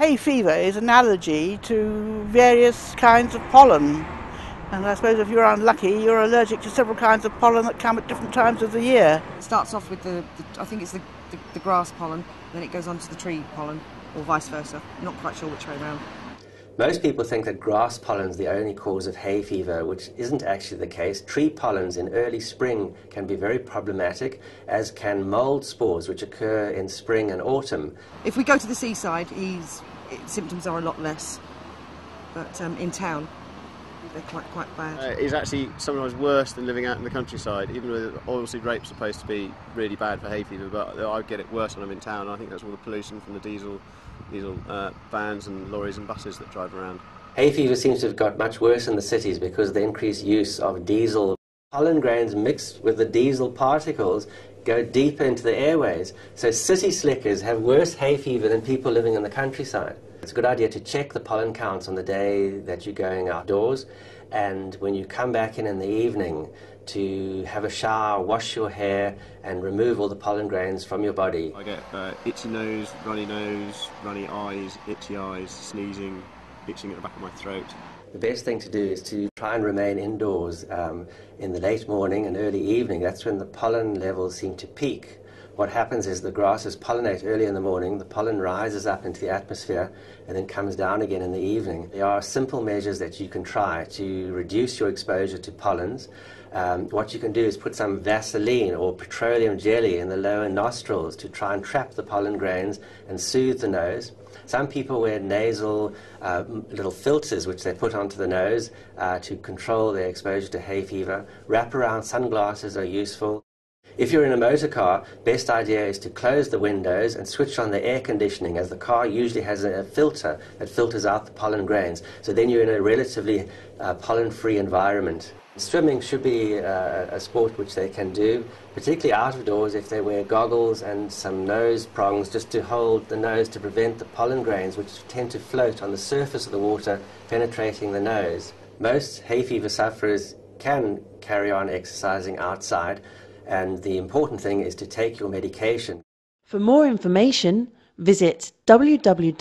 Hay fever is an allergy to various kinds of pollen. And I suppose if you're unlucky, you're allergic to several kinds of pollen that come at different times of the year. It starts off with the, the I think it's the, the, the grass pollen, then it goes on to the tree pollen, or vice versa. Not quite sure which way around. Most people think that grass pollen is the only cause of hay fever, which isn't actually the case. Tree pollens in early spring can be very problematic, as can mold spores, which occur in spring and autumn. If we go to the seaside, he's, symptoms are a lot less. But um, in town, they're quite quite bad. Uh, it's actually sometimes worse than living out in the countryside. Even though obviously rape's supposed to be really bad for hay fever, but I get it worse when I'm in town. I think that's all the pollution from the diesel, diesel uh, vans and lorries and buses that drive around. Hay fever seems to have got much worse in the cities because of the increased use of diesel. Pollen grains mixed with the diesel particles go deeper into the airways. So city slickers have worse hay fever than people living in the countryside. It's a good idea to check the pollen counts on the day that you're going outdoors and when you come back in in the evening to have a shower, wash your hair and remove all the pollen grains from your body. I get uh, itchy nose, runny nose, runny eyes, itchy eyes, sneezing, itching at the back of my throat. The best thing to do is to try and remain indoors um, in the late morning and early evening. That's when the pollen levels seem to peak. What happens is the grasses pollinate early in the morning, the pollen rises up into the atmosphere and then comes down again in the evening. There are simple measures that you can try to reduce your exposure to pollens. Um, what you can do is put some Vaseline or petroleum jelly in the lower nostrils to try and trap the pollen grains and soothe the nose. Some people wear nasal uh, little filters which they put onto the nose uh, to control their exposure to hay fever. Wraparound sunglasses are useful. If you're in a motor car, best idea is to close the windows and switch on the air conditioning as the car usually has a filter that filters out the pollen grains. So then you're in a relatively uh, pollen-free environment. Swimming should be uh, a sport which they can do, particularly out of doors if they wear goggles and some nose prongs just to hold the nose to prevent the pollen grains which tend to float on the surface of the water penetrating the nose. Most hay fever sufferers can carry on exercising outside, and the important thing is to take your medication. For more information, visit www.nhs.uk.